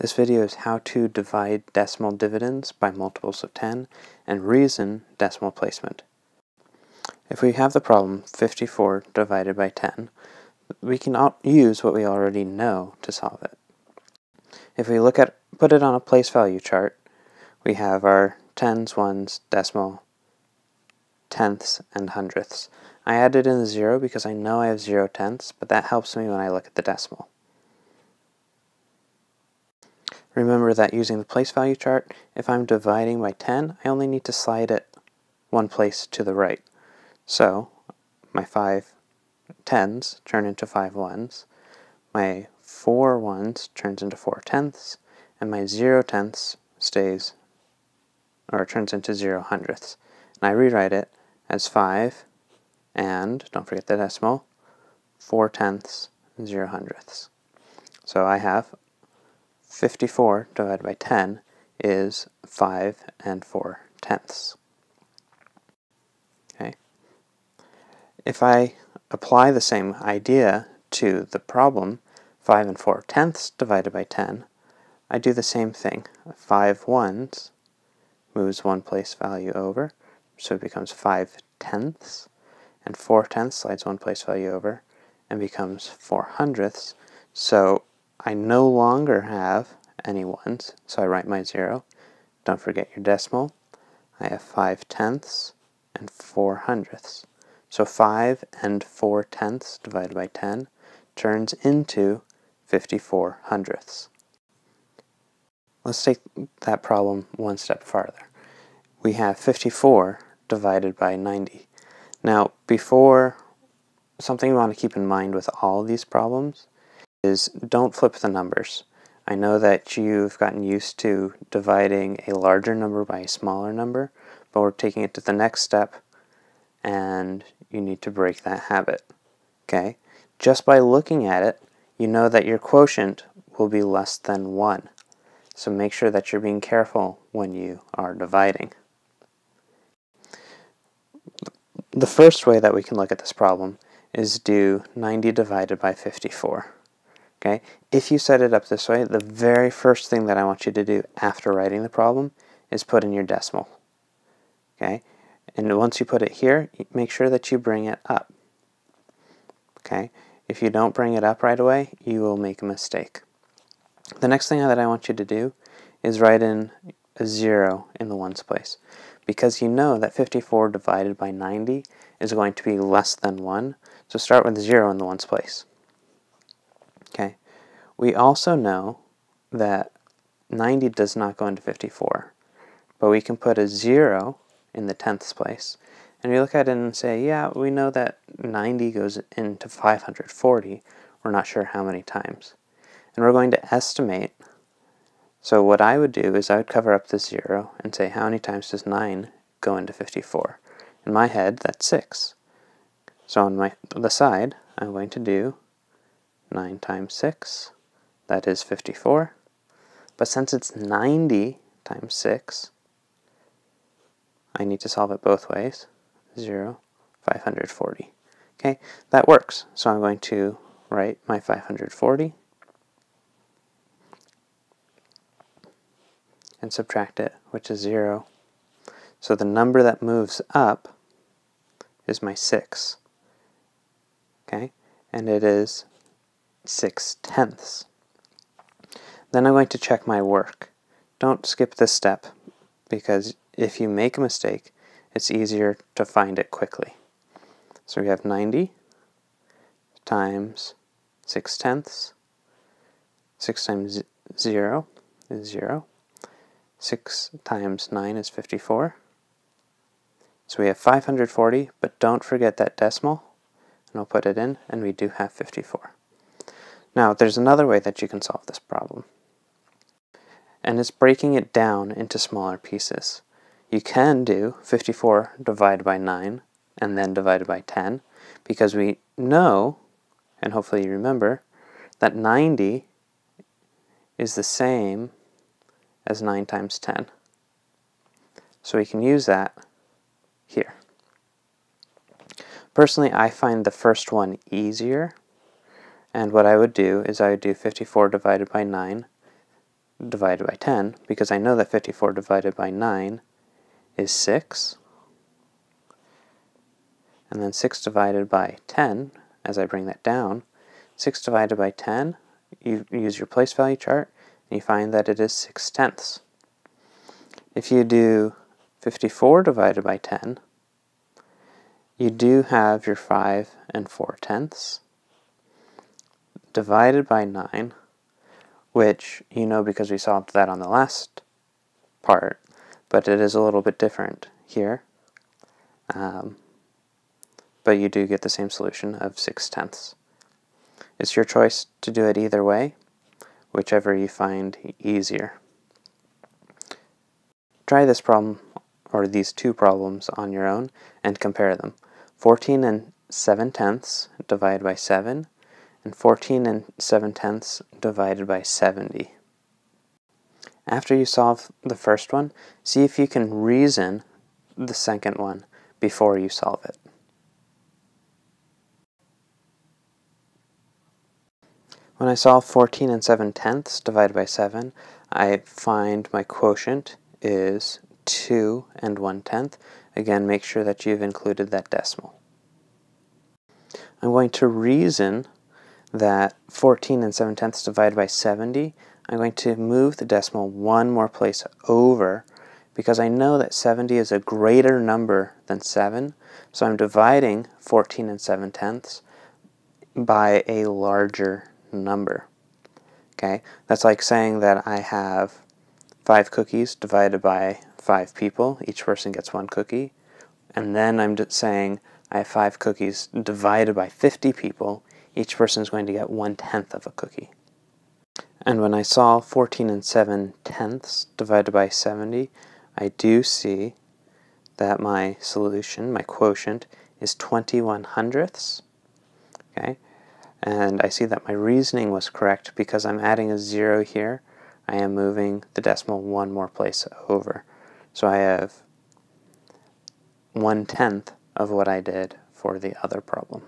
This video is how to divide decimal dividends by multiples of 10 and reason decimal placement. If we have the problem 54 divided by 10, we can use what we already know to solve it. If we look at put it on a place value chart, we have our tens, ones, decimal, tenths, and hundredths. I added in the zero because I know I have zero tenths, but that helps me when I look at the decimal. Remember that using the place value chart, if I'm dividing by 10, I only need to slide it one place to the right. So my five tens turn into five ones, my four ones turns into four tenths, and my zero tenths stays, or turns into zero hundredths. And I rewrite it as five and, don't forget the decimal, four tenths, zero hundredths. So I have 54 divided by 10 is 5 and 4 tenths. Okay. If I apply the same idea to the problem, 5 and 4 tenths divided by 10, I do the same thing. 5 ones moves one place value over, so it becomes 5 tenths, and 4 tenths slides one place value over and becomes 4 hundredths. So I no longer have any ones, so I write my zero. Don't forget your decimal. I have 5 tenths and 4 hundredths. So 5 and 4 tenths divided by 10 turns into 54 hundredths. Let's take that problem one step farther. We have 54 divided by 90. Now, before, something you want to keep in mind with all these problems is don't flip the numbers. I know that you've gotten used to dividing a larger number by a smaller number, but we're taking it to the next step and you need to break that habit. Okay? Just by looking at it, you know that your quotient will be less than 1. So make sure that you're being careful when you are dividing. The first way that we can look at this problem is do 90 divided by 54. Okay, if you set it up this way, the very first thing that I want you to do after writing the problem is put in your decimal. Okay, and once you put it here, make sure that you bring it up. Okay, if you don't bring it up right away, you will make a mistake. The next thing that I want you to do is write in a zero in the ones place because you know that 54 divided by 90 is going to be less than 1, so start with 0 in the ones place. We also know that 90 does not go into 54, but we can put a 0 in the tenths place. And we look at it and say, yeah, we know that 90 goes into 540. We're not sure how many times. And we're going to estimate. So what I would do is I would cover up the 0 and say, how many times does 9 go into 54? In my head, that's 6. So on my the side, I'm going to do 9 times 6, that is 54. But since it's 90 times 6, I need to solve it both ways. 0, 540. Okay, that works. So I'm going to write my 540 and subtract it, which is 0. So the number that moves up is my 6. Okay, and it is 6 tenths. Then I'm going to check my work. Don't skip this step because if you make a mistake, it's easier to find it quickly. So we have 90 times 6 tenths. 6 times 0 is 0. 6 times 9 is 54. So we have 540, but don't forget that decimal, and I'll put it in, and we do have 54. Now, there's another way that you can solve this problem, and it's breaking it down into smaller pieces. You can do 54 divided by 9 and then divided by 10 because we know, and hopefully you remember, that 90 is the same as 9 times 10. So we can use that here. Personally, I find the first one easier and what I would do is I would do 54 divided by 9 divided by 10, because I know that 54 divided by 9 is 6. And then 6 divided by 10, as I bring that down, 6 divided by 10, you use your place value chart, and you find that it is 6 tenths. If you do 54 divided by 10, you do have your 5 and 4 tenths divided by 9, which you know because we solved that on the last part, but it is a little bit different here. Um, but you do get the same solution of 6 tenths. It's your choice to do it either way, whichever you find easier. Try this problem, or these two problems, on your own and compare them. 14 and 7 tenths divided by 7, and 14 and 7 tenths divided by 70. After you solve the first one, see if you can reason the second one before you solve it. When I solve 14 and 7 tenths divided by 7, I find my quotient is 2 and 1 tenth. Again, make sure that you've included that decimal. I'm going to reason that 14 and 7 tenths divided by 70, I'm going to move the decimal one more place over because I know that 70 is a greater number than 7, so I'm dividing 14 and 7 tenths by a larger number. Okay, that's like saying that I have five cookies divided by five people. Each person gets one cookie. And then I'm just saying I have five cookies divided by 50 people. Each person is going to get one tenth of a cookie. And when I solve 14 and 7 tenths divided by 70, I do see that my solution, my quotient, is 21 hundredths. Okay, and I see that my reasoning was correct because I'm adding a zero here. I am moving the decimal one more place over. So I have one tenth of what I did for the other problem.